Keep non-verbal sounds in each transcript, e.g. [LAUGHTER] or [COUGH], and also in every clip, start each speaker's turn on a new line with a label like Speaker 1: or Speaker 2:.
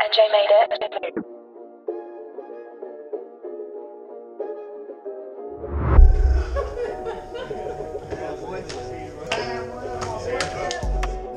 Speaker 1: NJ made it.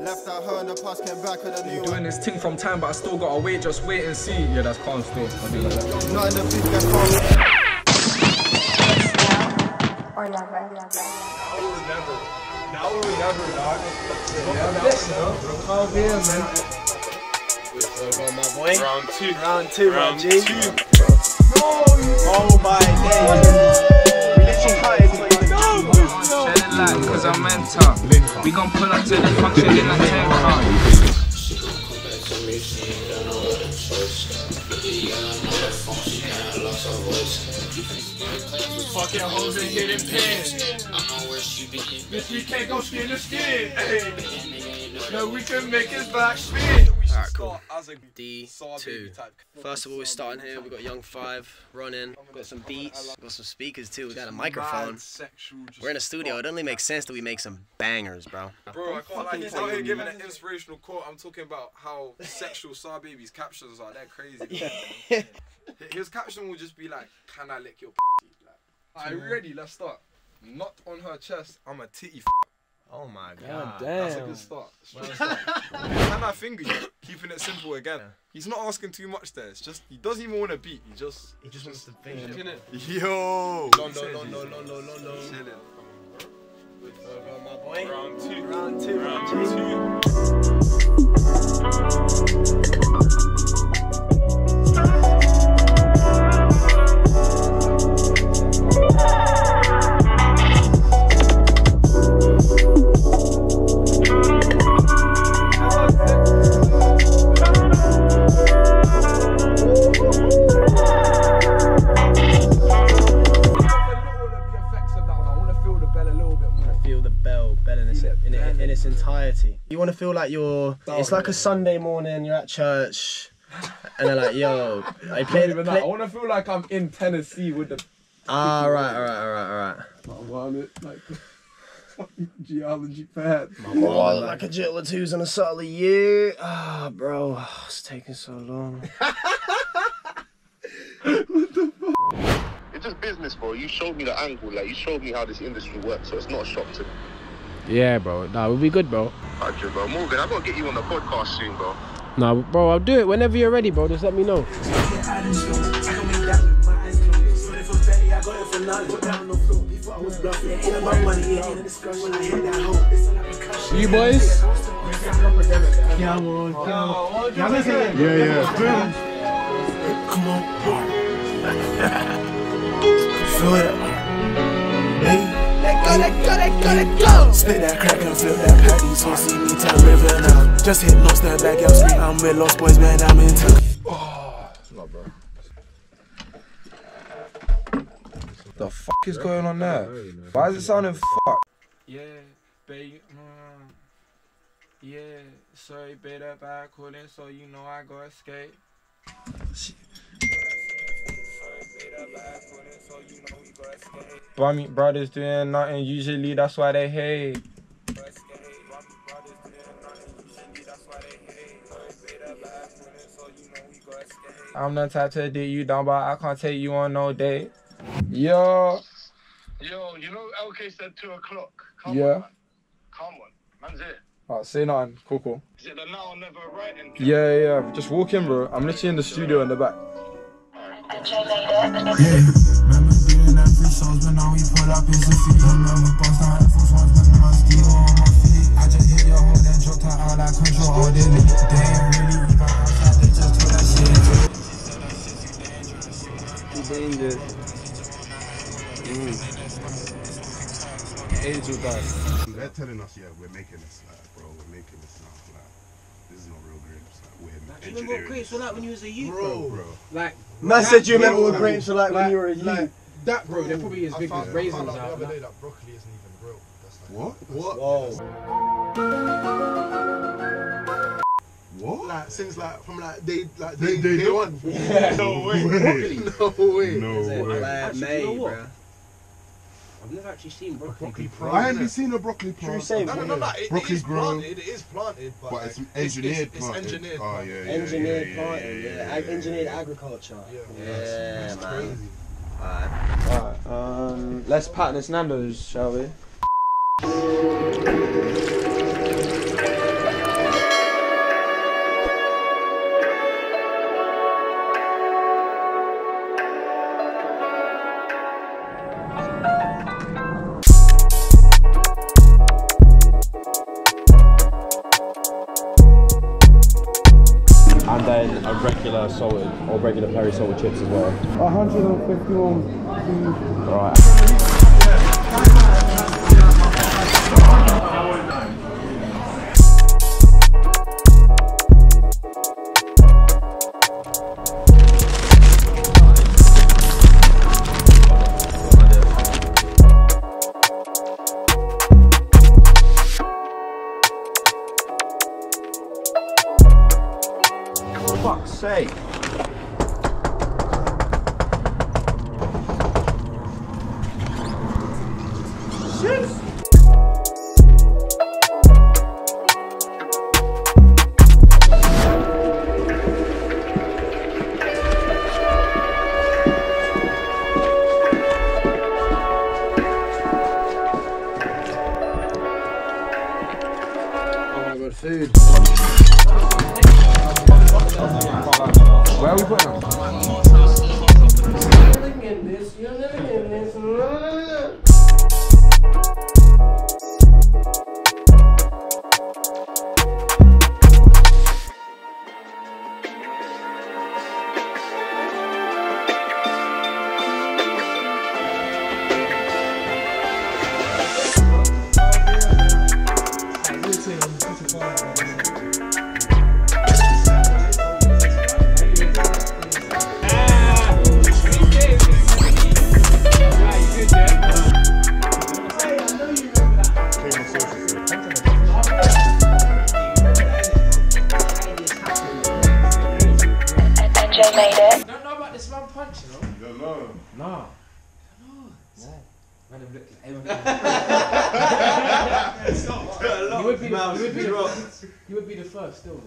Speaker 2: Left out her in the past, came back with a new
Speaker 3: Doing this thing from time, but I still gotta wait, just wait and see. Yeah, that's calm still. I'll do like that.
Speaker 2: Not in the booth, get calm.
Speaker 1: Or never.
Speaker 3: Now or never, dog. Calm here, man.
Speaker 4: Round two.
Speaker 5: Round two,
Speaker 4: Round
Speaker 5: G.
Speaker 4: two.
Speaker 5: Oh my days. We literally cut it.
Speaker 6: Shining light, cause I'm mental. We gon' pull up to the function in a 10 car.
Speaker 4: Fucking hoes and hidden pins. Bitch, we can't go skin to skin. Hey. No, we can make his back spin.
Speaker 5: Alright, cool.
Speaker 3: As a
Speaker 5: D2. First of all, we're starting here. We've got Young Five running. Got some beats. Got some speakers too. We got a microphone. We're in a studio. It only makes sense that we make some bangers, bro.
Speaker 3: Bro, I can't lie. He's out here giving an inspirational quote. I'm talking about how [LAUGHS] sexual Star Baby's captions are. They're crazy. [LAUGHS] His caption will just be like, "Can I lick your [LAUGHS] p?" Like, are you ready? Let's start. Not on her chest. I'm a titty. F-
Speaker 5: Oh my
Speaker 7: God Damn,
Speaker 3: That's a good start. Can I [LAUGHS] finger you? Keeping it simple again. He's not asking too much there. It's just he doesn't even want to beat. He just
Speaker 5: He just wants to finger.
Speaker 3: yo.
Speaker 5: Londo, Londo, Londo, Londo.
Speaker 3: Chilling.
Speaker 5: Uh, my boy.
Speaker 4: Round two.
Speaker 5: Round two,
Speaker 4: Round
Speaker 5: G.
Speaker 4: two.
Speaker 5: You want to feel like you're. It's like a Sunday morning. You're at church, and they're like, "Yo, I play the play."
Speaker 3: want to feel like I'm in Tennessee with the
Speaker 5: Ah, right, all right, all right, all right.
Speaker 3: one it like [LAUGHS] geology pad.
Speaker 5: Oh, like a jet with twos and a solid year. Ah, bro, it's taking so long. [LAUGHS] What the fuck?
Speaker 8: It's just business, bro. You showed me the angle, like you showed me how this industry works, so it's not a shock to me.
Speaker 7: Yeah, bro. Nah, we'll be good, bro.
Speaker 8: Alright, bro. Morgan, I gotta get you on the podcast soon, bro.
Speaker 7: Nah, bro, I'll do it whenever you're ready, bro. Just let me know. You boys?
Speaker 5: Yeah, man.
Speaker 9: Come on. [LAUGHS] Feel it. Let go, let. Split that crack and flip that pack. These hoes see me turn river now. Just hit no step back, y'all street. I'm with lost boys, man. I'm in town.
Speaker 3: The fuck is going on there? Why is it sounding fuck?
Speaker 6: Yeah, baby. Mm, yeah, sorry, better back calling, so you know I go escape. Bummy brothers doing nothing, usually that's why they hate. I'm not type to dig you down, but I can't take you on no date. Yo,
Speaker 8: Yo, you know LK said two o'clock. Come
Speaker 3: Yeah.
Speaker 8: on, man. Come on. Man's here.
Speaker 3: oh, say nothing. Cool, cool.
Speaker 8: Is it the now or never writing?
Speaker 3: Yeah, yeah, yeah. Just walk in, bro. I'm literally in the studio in the back.
Speaker 1: NJ made it.
Speaker 9: Remember being at free shows, but now we pull up his feet. Remember bust down Air Force Ones, but now I'm still on my feet. I just hit your hoe, then dropped her out like control all day. They ain't really even outside, they just told that shit.
Speaker 3: Angel dust.
Speaker 10: They're telling us, yeah, we're making this, like, bro, we're making this now. Like, this is not real grapes. Like, we're
Speaker 5: Remember what grapes were like when you was a youth,
Speaker 10: bro, bro.
Speaker 7: Like,
Speaker 5: Man said you remember what grapes were like when you were a youth.
Speaker 10: That,
Speaker 7: bro, they're probably as big as raisins
Speaker 10: The
Speaker 7: out.
Speaker 10: other day, that broccoli isn't even real. That's like, what? What?
Speaker 5: Whoa.
Speaker 10: What?
Speaker 9: Like, since like, from like day, like
Speaker 10: Day-
Speaker 9: day,
Speaker 10: day
Speaker 9: day
Speaker 10: one.
Speaker 9: one. [LAUGHS]
Speaker 10: No way. [LAUGHS]
Speaker 9: No way. [LAUGHS]
Speaker 10: No way.
Speaker 5: Like,
Speaker 7: Actually,
Speaker 5: May,
Speaker 7: you know what?
Speaker 5: Bro.
Speaker 6: I've never actually seen broccoli.
Speaker 10: Broccoli
Speaker 6: grow.
Speaker 10: I ain't been seen a broccoli plant.
Speaker 5: True save.
Speaker 11: No, no, no, no. It,
Speaker 10: Broccoli
Speaker 11: it is
Speaker 10: grow.
Speaker 11: planted. It is planted, but,
Speaker 10: But it's
Speaker 11: like,
Speaker 10: engineered
Speaker 11: It's, it's,
Speaker 10: planted.
Speaker 11: engineered.
Speaker 10: Oh,
Speaker 11: planted.
Speaker 10: yeah, yeah,
Speaker 5: Engineered
Speaker 10: yeah,
Speaker 5: planting, yeah,
Speaker 10: yeah,
Speaker 5: Ag-
Speaker 10: yeah,
Speaker 5: engineered agriculture.
Speaker 11: Yeah,
Speaker 5: Yeah,
Speaker 11: It's
Speaker 5: man.
Speaker 11: crazy.
Speaker 12: Alright, um, let's pattern this Nando's, shall we?
Speaker 6: Or regular peri salted chips as well.
Speaker 12: 151.
Speaker 6: Right.
Speaker 7: NJ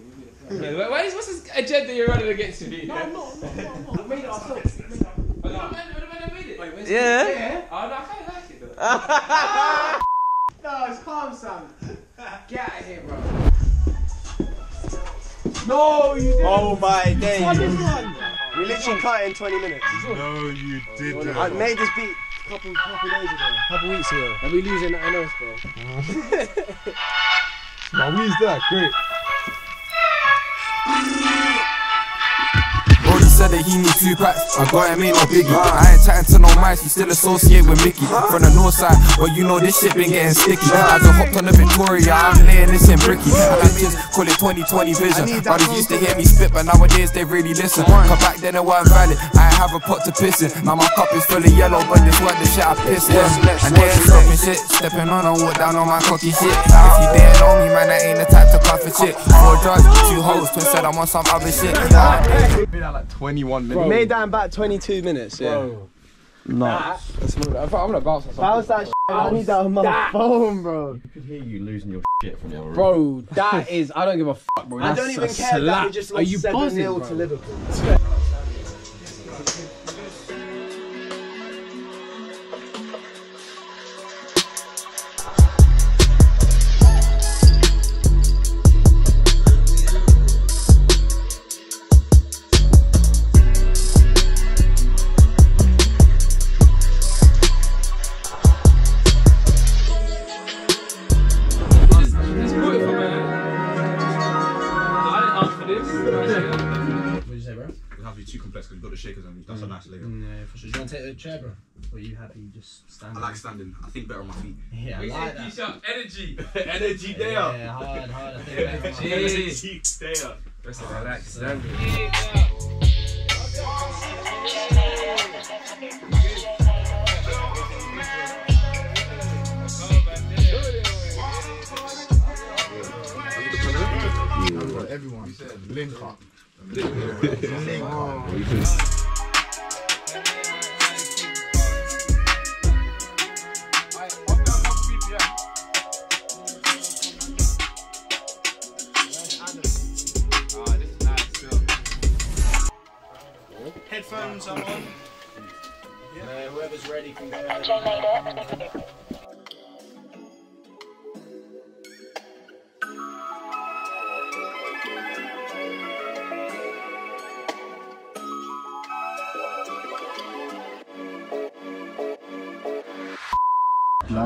Speaker 6: first still. You would be the first.
Speaker 12: Yeah, why is, what's this agenda you're running against me?
Speaker 6: No, no, no, no, no. We made it ourselves. We made it ourselves.
Speaker 12: Oh, no, man, man, man made it. Wait, where's
Speaker 6: Yeah.
Speaker 12: it? Yeah. Oh, no, I kind of like it though. [LAUGHS]
Speaker 6: No, it's calm, Sam. Get out of here, bro.
Speaker 12: no, you didn't.
Speaker 5: Oh my days.
Speaker 6: What is one?
Speaker 5: We literally cut it in 20 minutes.
Speaker 10: No, you didn't.
Speaker 5: I made this beat a couple, couple days ago, a couple weeks ago.
Speaker 6: Are we losing that else, bro? [LAUGHS]
Speaker 13: Now, who's that? Great.
Speaker 14: Brody said that he need two packs. I got him, ain't no biggie. I ain't chatting to no mice, we still associate with Mickey. From the north side, but you know this shit been getting sticky. I just hopped on the Victoria, I'm laying this in bricky. And I just call it 2020 vision. Brothers used to hear me spit, but nowadays they really listen. Cause back then it wasn't valid, I ain't have a pot to piss in. Now my cup is full of yellow, but this one the shit I pissed in. And they ain't stopping shit, stepping on and walk down on my cocky shit. If you didn't know me, man, I ain't the type to cut for shit. Four drugs, two hoes, twin said I'm on some other shit. Uh,
Speaker 3: Been at like 21
Speaker 5: We
Speaker 3: minutes.
Speaker 5: made that in about 22 minutes, yeah.
Speaker 12: Nice. Let's move. I thought I'm gonna bounce on something.
Speaker 5: How's that shit? I need that on my phone, bro.
Speaker 15: You could hear you losing your shit from your
Speaker 6: Bro, that is. I don't give a fuck, bro.
Speaker 5: I
Speaker 6: That's
Speaker 5: don't
Speaker 6: a
Speaker 5: even care that
Speaker 6: slap.
Speaker 5: we just lost
Speaker 6: you
Speaker 5: 7
Speaker 6: buzzing,
Speaker 5: 0 to Liverpool.
Speaker 16: Be too complex because you've got the shakers and that's a mm. nice layer.
Speaker 15: Mm, yeah, for sure. Do you want to take the chair, bro? Or are you happy just standing?
Speaker 16: I like standing. I think better on my feet. [LAUGHS]
Speaker 15: Yeah, I
Speaker 12: We
Speaker 15: like that.
Speaker 12: you energy. [LAUGHS]
Speaker 16: Energy there.
Speaker 15: Yeah, hard, hard. I think that's [LAUGHS] fine.
Speaker 12: Energy.
Speaker 16: there.
Speaker 12: Listen, I like standing.
Speaker 7: NJ.
Speaker 10: Everyone. Link up
Speaker 7: headphones I'm on. Yeah.
Speaker 5: Uh, whoever's ready can go.
Speaker 1: Jay made it.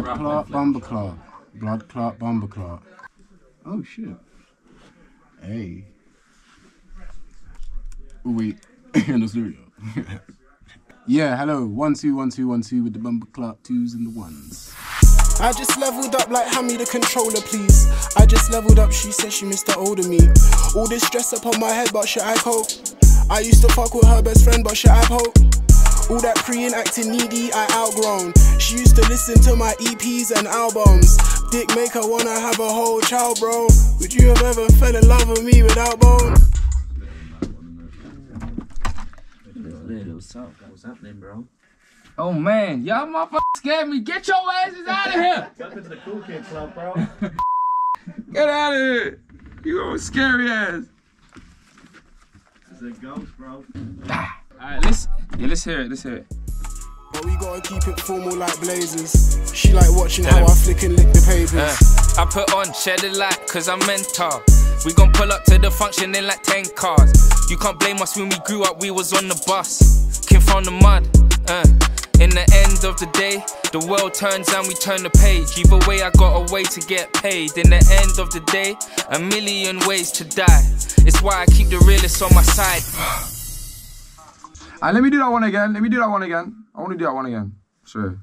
Speaker 10: Blood clot, bomber clot. Blood clot, bomber clot. Oh shit. Hey. Oh, wait, [LAUGHS] in the studio. [LAUGHS] yeah, hello. One two one two one two with the bomber clot twos and the ones.
Speaker 17: I just leveled up like hand me the controller, please. I just leveled up, she said she missed the older me. All this stress up on my head, but should I cope? I used to fuck with her best friend, but should I hope? All that preying, acting needy, I outgrown. She used to listen to my EPs and albums. Dick make her wanna have a whole child, bro. Would you have ever fell in love with me without bone?
Speaker 15: What's up? What's happening, bro?
Speaker 6: Oh man, y'all motherfuckers scared me. Get your asses out of here.
Speaker 15: Welcome to the cool kid club, bro.
Speaker 6: Get out of here. You are a scary ass.
Speaker 15: It's a ghost, bro.
Speaker 6: Alright, let's yeah, let's hear it. Let's hear it.
Speaker 17: But we gotta keep it formal like blazers. She like watching how I flick and lick the papers.
Speaker 12: Uh, I put on shed the light cause I'm mental. We gon' pull up to the function in like 10 cars. You can't blame us when we grew up, we was on the bus. Came from the mud. Uh. In the end of the day, the world turns and we turn the page. Either way, I got a way to get paid. In the end of the day, a million ways to die. It's why I keep the realest on my side.
Speaker 2: Alright, let me do that one again. Let me do that one again. I want to do that one again. Sure.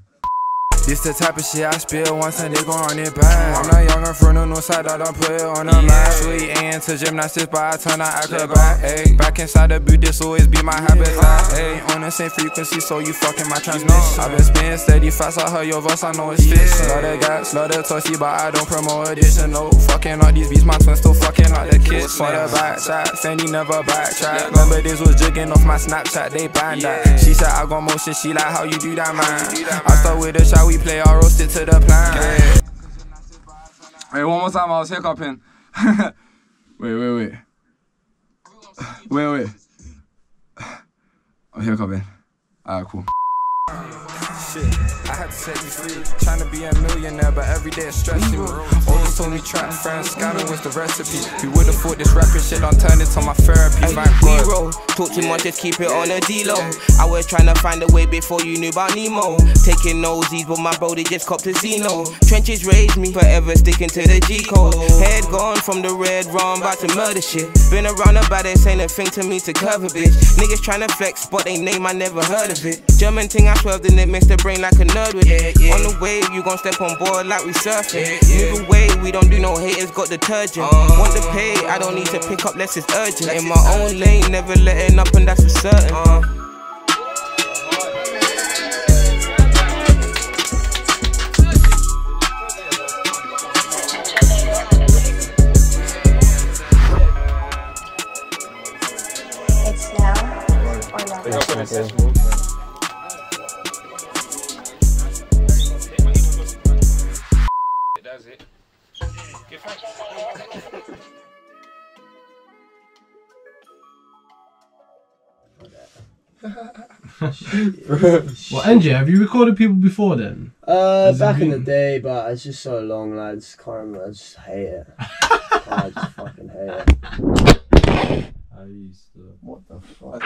Speaker 14: This the type of shit I spill once and they gon' run it back. I'm not younger from the north side, I don't put it on the map. Sweet into gymnastics, but I turn out acrobat. Ayy, back inside the boot, this always be my habitat. Ayy, on the same frequency, so you fucking my transmission. I've been spinning steady fast, I heard your voice, I know it's fiction. Love the gas, love the tossy, but I don't promote addition. No, fucking all these beats, my twins still fucking like the kids. For the back chat, Fendi never backtrack. Remember this was jigging off my Snapchat, they banned that. She said I got motion, she like how you do that, man. I start with a shot, we play, I roast it to the plan.
Speaker 2: Wait, one more time. I was hiccuping. wait, wait, wait. [SIGHS] Wait, wait. [SIGHS] I'm hiccuping. Alright, cool.
Speaker 14: Shit, I had to set you free. Trying to be a millionaire, but every day it's stressing me. Always told me trap friends, scamming was the recipe. We would've thought this rapping shit on turned into my therapy. Thank God.
Speaker 18: Talk too much, just keep it on a D-low. I was trying to find a way before you knew about Nemo. Taking nosies, but my bro, they just copped a Zeno. Trenches raised me, forever sticking to the G code. Head gone from the red rum, about to murder shit. Been around about it, ain't a thing to me to cover, bitch. Niggas trying to flex, but they name I never heard of it. German thing I swerved in it, makes the brain like a nerd with it. On the wave, you gon' step on board like we surfing. Move away, we don't do no haters, got detergent. Want to pay, I don't need to pick up less it's urgent. In my own lane, never letting up, and that's for certain.
Speaker 1: It's now or never.
Speaker 6: That's it.
Speaker 7: well, NJ, have you recorded people before then?
Speaker 5: Uh,
Speaker 7: Has it
Speaker 5: back in the day, but it's just so long, lads. Can't remember. I just hate it. [LAUGHS] I just fucking hate it.
Speaker 15: I used to.
Speaker 5: What the fuck?